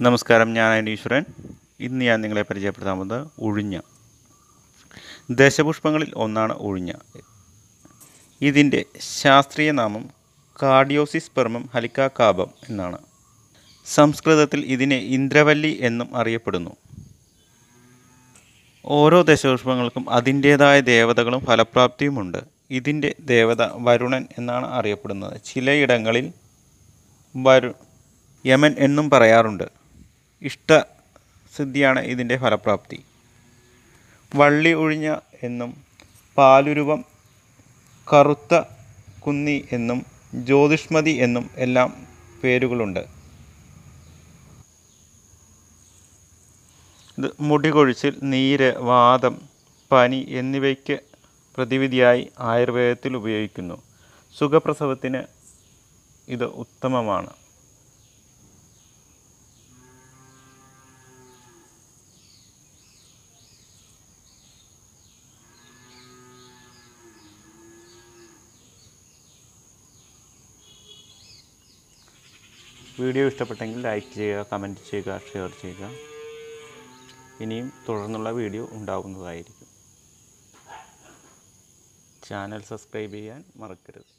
നമസ്കാരം ഞാൻ അനീശ്വരൻ ഇന്ന് ഞാൻ നിങ്ങളെ പരിചയപ്പെടുത്താൻ പോകുന്നത് ഉഴിഞ്ഞ. ദശപുഷ്പങ്ങളിൽ ഒന്നാണ് ഉഴിഞ്ഞ. ഇതിന്റെ ശാസ്ത്രീയ നാമം കാർഡിയോസിസ് പെർമം ഹലിക്ക കാപം എന്നാണ്. സംസ്കൃതത്തിൽ ഇതിനെ ഇന്ദ്രവല്ലി എന്നും അറിയപ്പെടുന്നു. ഓരോ ദശപുഷ്പങ്ങൾക്കും അതിന്റേതായ ദേവതകളും ഫലപ്രാപ്തിയുമുണ്ട്. ഇതിന്റെ ദേവത വരുണൻ എന്നാണ് അറിയപ്പെടുന്നത്. ചിലയിടങ്ങളിൽ വരു യമൻ എന്നും പറയാറുണ്ട്. ഇഷ്ടസിദ്ധിയാണ് ഇതിന്റെ ഫലപ്രാപ്തി. വള്ളി ഒഴിഞ്ഞ എന്നും പാലുരുവം കറുത്ത കുന്നി എന്നും ജ്യോതിഷ്മതി എന്നും എല്ലാം പേരുകളുണ്ട്. ഇത് മുടി കൊഴിച്ചിൽ നീര് വാദം പനി എന്നിവയ്ക്ക് പ്രതിവിധിയായി ആയുർവേദത്തിൽ ഉപയോഗിക്കുന്നു. സുഖപ്രസവത്തിന് ഇത് ഉത്തമമാണ്. വീഡിയോ ഇഷ്ടപ്പെട്ടെങ്കിൽ ലൈക്ക് ചെയ്യുക കമന്റ് ചെയ്യുക ഷെയർ ചെയ്യുക. ഇനിയും തുടർന്നുള്ള വീഡിയോ ഉണ്ടാകുന്നതായിരിക്കും ചാനൽ സബ്സ്ക്രൈബ് ചെയ്യാൻ മറക്കരുത്.